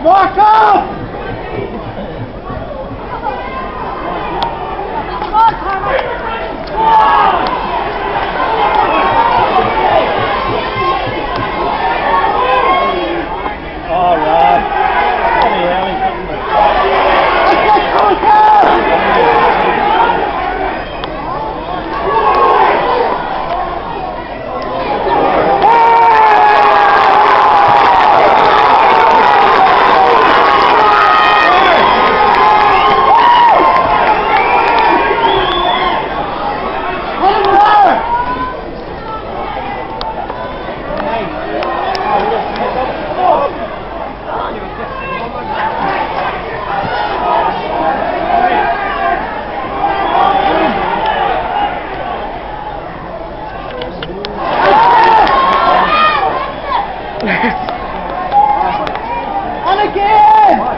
Walk up! And again!